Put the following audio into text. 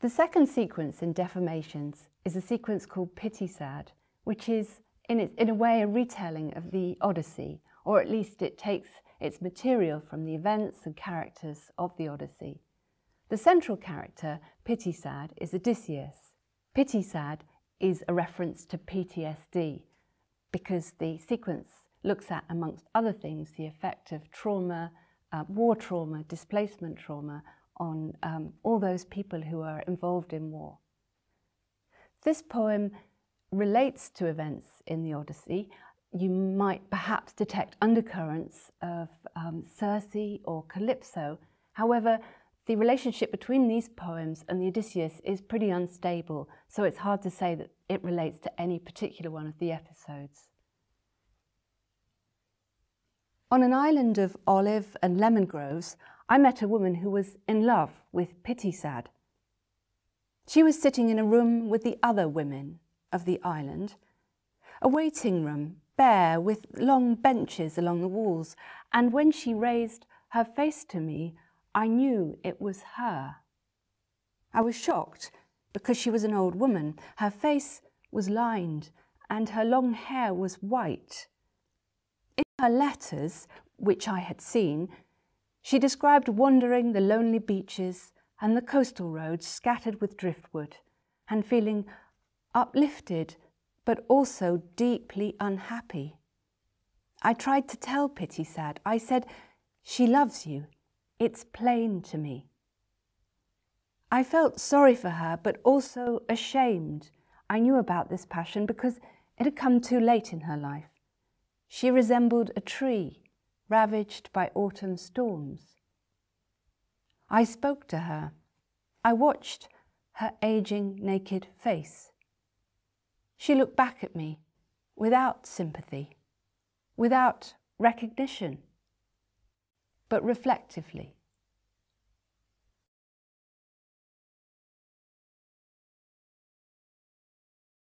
The second sequence in Deformations is a sequence called Pity-Sad, which is in, in a way a retelling of the Odyssey, or at least it takes its material from the events and characters of the Odyssey. The central character, Pity-Sad, is Odysseus. Pity-Sad is a reference to PTSD because the sequence looks at, amongst other things, the effect of trauma, uh, war trauma, displacement trauma on um, all those people who are involved in war. This poem relates to events in the Odyssey. You might perhaps detect undercurrents of um, Circe or Calypso. However, the relationship between these poems and the Odysseus is pretty unstable, so it's hard to say that it relates to any particular one of the episodes. On an island of olive and lemon groves, I met a woman who was in love with Pity-Sad. She was sitting in a room with the other women of the island, a waiting room, bare, with long benches along the walls, and when she raised her face to me, I knew it was her. I was shocked because she was an old woman. Her face was lined and her long hair was white. In her letters, which I had seen, she described wandering the lonely beaches and the coastal roads scattered with driftwood and feeling uplifted but also deeply unhappy. I tried to tell Pity-Sad. I said, She loves you. It's plain to me. I felt sorry for her, but also ashamed. I knew about this passion because it had come too late in her life. She resembled a tree ravaged by autumn storms. I spoke to her. I watched her aging naked face. She looked back at me without sympathy, without recognition, but reflectively.